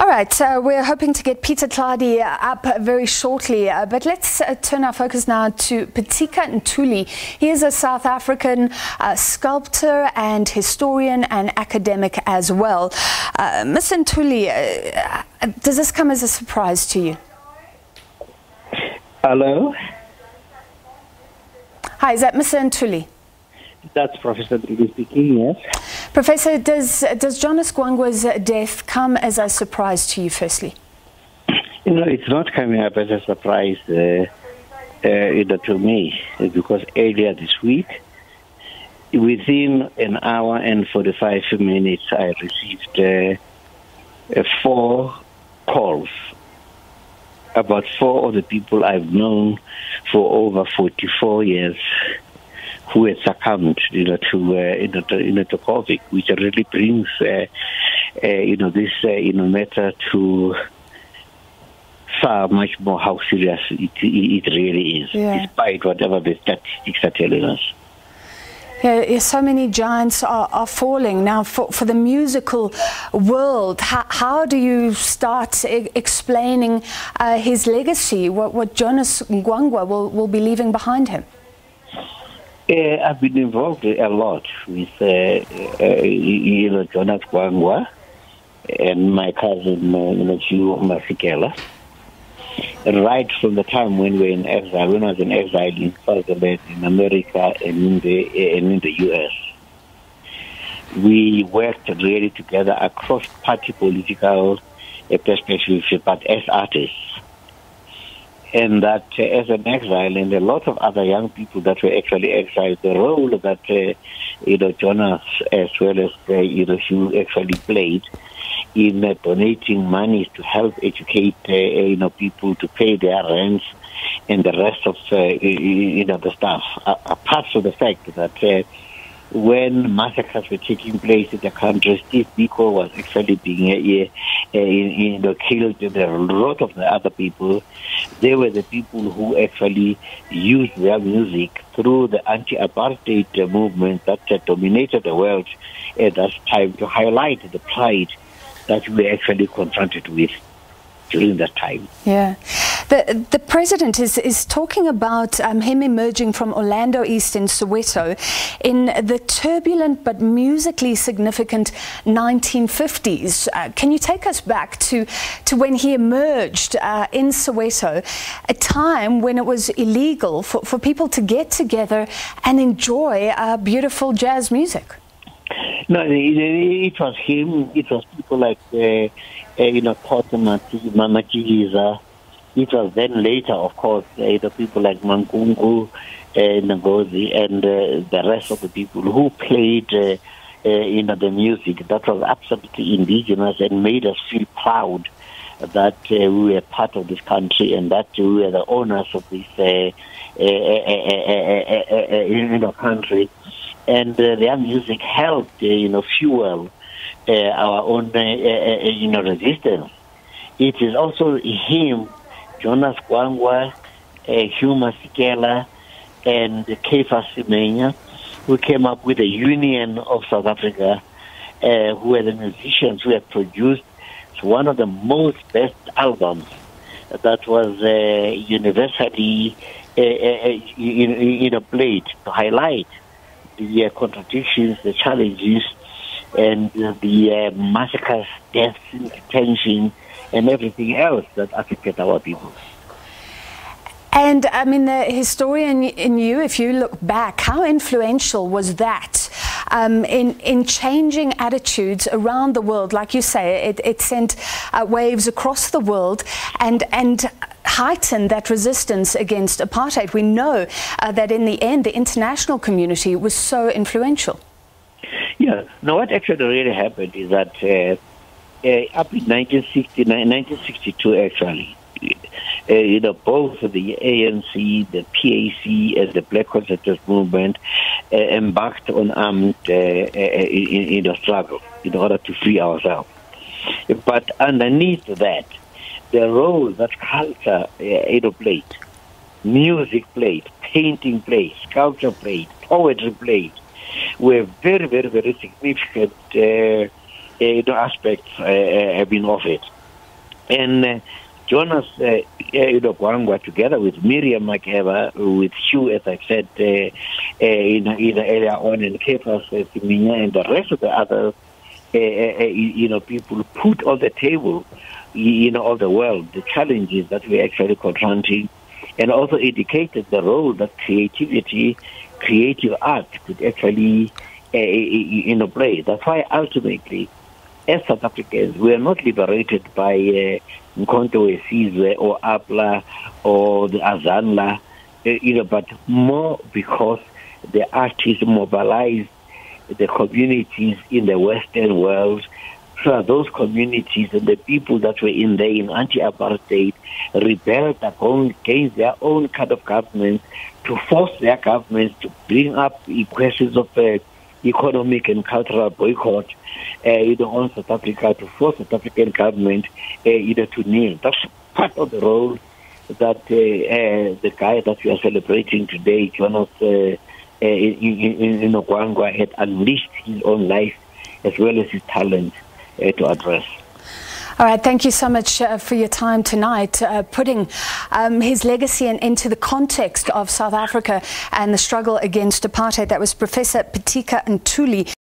All right, uh, we're hoping to get Peter Tlhadi up very shortly, uh, but let's uh, turn our focus now to Pitika Ntuli. He is a South African uh, sculptor and historian and academic as well. Uh, Mr. Ntuli, uh, does this come as a surprise to you? Hello? Hi, is that Mr. Ntuli? That's Professor Ntuli speaking, yes. Professor, does, does Jonas Gwangwa's death come as a surprise to you, firstly? You know, it's not coming up as a surprise uh, uh, to me, because earlier this week, within an hour and 45 minutes, I received uh, four calls about four of the people I've known for over 44 years who had succumbed, you know, to uh, you know, to, you know, to COVID, which really brings, uh, uh, you know, this uh, you know matter to far much more how serious it, it really is, Yeah. despite whatever the statistics are telling us. Yeah, yeah, so many giants are, are falling. Now, for, for the musical world, how, how do you start e- explaining uh, his legacy, what, what Jonas Gwangwa will, will be leaving behind him? Uh, I've been involved a lot with, uh, uh, you know, Jonas Gwangwa and my cousin, uh, you know, Hugh Masekela. Right from the time when we were in exile, when I was in exile in Swaziland, in America, and in the and in the U.S., we worked really together across party political perspectives, but as artists and that uh, as an exile and a lot of other young people that were actually exiled, the role that uh, you know Jonas as well as uh, you know Hugh actually played in uh, donating money to help educate uh, you know people to pay their rents and the rest of uh, you know the stuff. Apart from the fact that. Uh, when massacres were taking place in the country, Steve Biko was actually being uh, you know, killed. A lot of the other people, they were the people who actually used their music through the anti-apartheid movement that dominated the world at that time to highlight the plight that we actually confronted with during that time. Yeah. The, the president is, is talking about um, him emerging from Orlando East in Soweto in the turbulent but musically significant 1950s. Uh, can you take us back to, to when he emerged uh, in Soweto, a time when it was illegal for, for people to get together and enjoy uh, beautiful jazz music? No, it, it was him. It was people like, uh, uh, you know, Port Mama Chigiza. It was then later, of course, uh, the people like Mankunku, uh, Ngozi, and uh, the rest of the people who played, uh, uh, you know, the music that was absolutely indigenous and made us feel proud that uh, we were part of this country and that we were the owners of this, uh, uh, uh, uh, uh, uh, uh, you know, country. And uh, their music helped, uh, you know, fuel uh, our own, uh, uh, uh, you know, resistance. It is also him, Jonas Gwangwa, uh, Hugh Masekela, and Caiphus Semenya, who came up with a union of South Africa, uh, who were the musicians who had produced one of the most best albums. That was uh, universally uh, uh, you, you know, played to highlight the contradictions, the challenges, and the massacres, deaths, detention, and everything else that affected our people. And I mean, the historian in you, if you look back, how influential was that um, in in changing attitudes around the world? Like you say, it, it sent uh, waves across the world and and heightened that resistance against apartheid. We know uh, that in the end, the international community was so influential. Yeah. Now, what actually really happened is that uh, uh, up in 1960, 1962, actually, uh, you know, both the ANC, the PAC, and the Black Consciousness Movement uh, embarked on armed uh, in, in the struggle in order to free ourselves. But underneath that, the role that culture uh, you know, played, music played, painting played, sculpture played, poetry played, were very, very, very significant uh, know, aspects uh, uh, have been of it. And Jonas uh, Gwangwa, together with Miriam Makeba, with Hugh, as I said uh, in, in earlier on, and Caiphus Semenya, and the rest of the others, uh, uh, you know, people put on the table, you know, of the world, the challenges that we're actually confronting, and also indicated the role that creativity, creative art could actually, uh, you know, play. That's why ultimately, as South Africans, we are not liberated by uh, Wesizwe or APLA or the Azanla, uh, you know, but more because the artists mobilized the communities in the Western world. So those communities and the people that were in there in anti-apartheid rebelled against their own kind of governments to force their governments to bring up questions of uh, economic and cultural boycott, uh, you know, on South Africa to force South African government, uh, know, to kneel. That's part of the role that uh, the guy that we are celebrating today, Jonas uh, uh, in, in had unleashed his own life as well as his talent to address. All right, thank you so much uh, for your time tonight, uh, putting um, his legacy in, into the context of South Africa and the struggle against apartheid. That was Professor Pitika Ntuli.